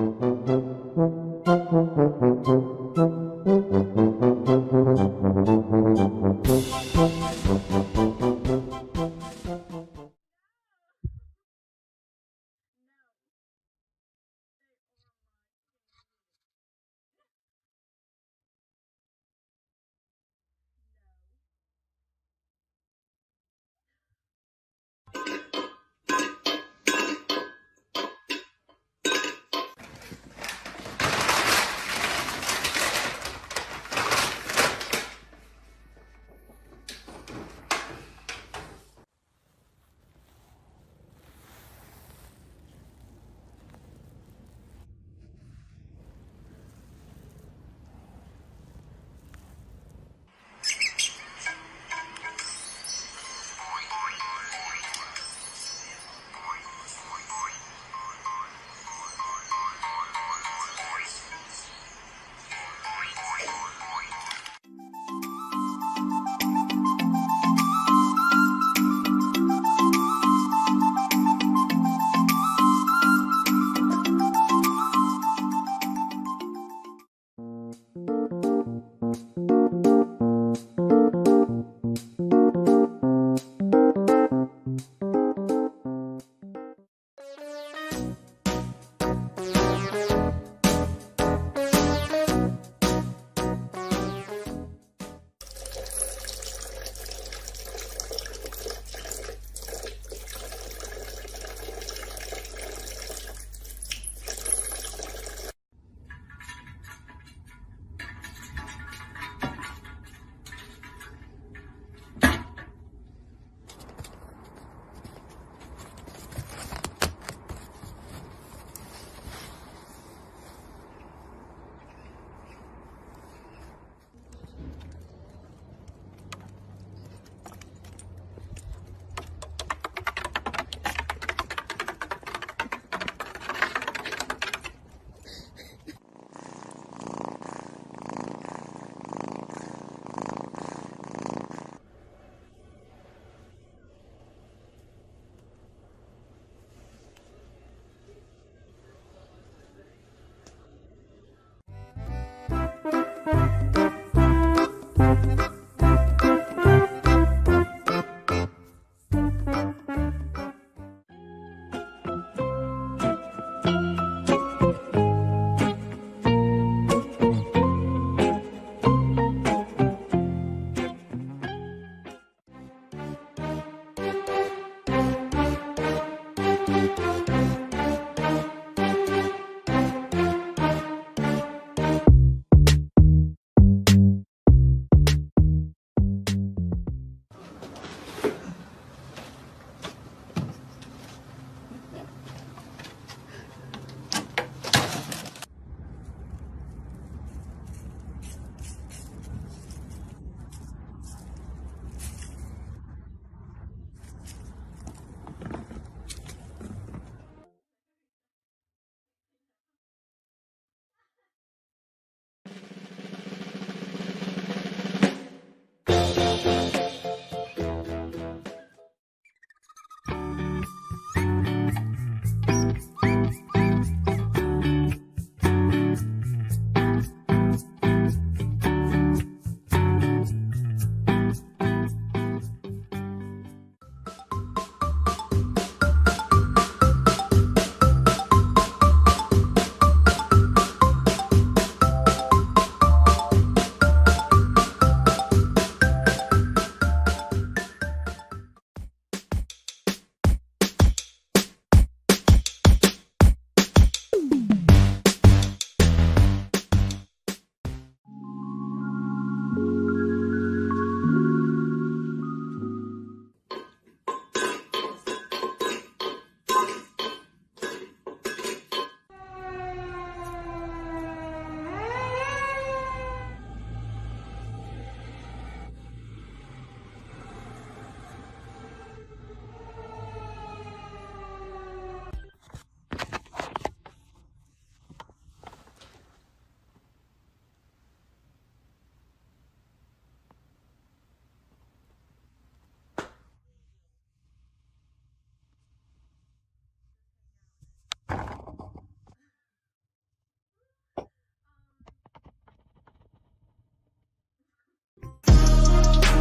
Thank you.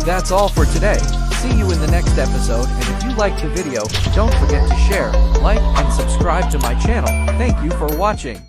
That's all for today. See you in the next episode and if you liked the video, don't forget to share, like, and subscribe to my channel. Thank you for watching.